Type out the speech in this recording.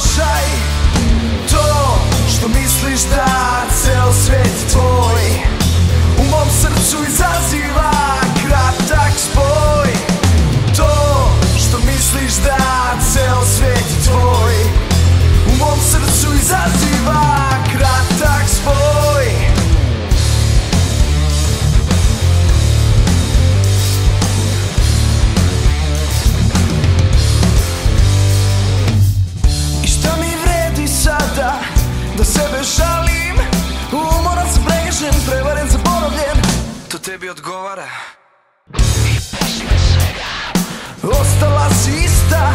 Slušaj to što misliš da tebi odgovara. Ostala si ista